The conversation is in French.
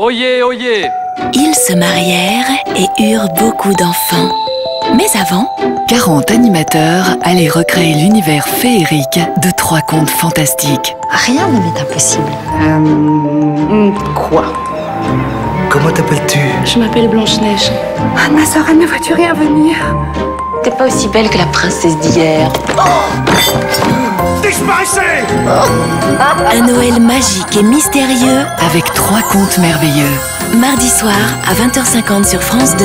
Oyez, oyez Ils se marièrent et eurent beaucoup d'enfants. Mais avant, 40 animateurs allaient recréer l'univers féerique de trois contes fantastiques. Rien ne m'est impossible. Euh... Quoi? Comment t'appelles-tu? Je m'appelle Blanche-Neige. Ah, ma soeur, elle ne vois-tu rien venir? T'es pas aussi belle que la princesse d'hier. Un Noël magique et mystérieux Avec trois contes merveilleux. mardi soir à 20h50 sur France 2.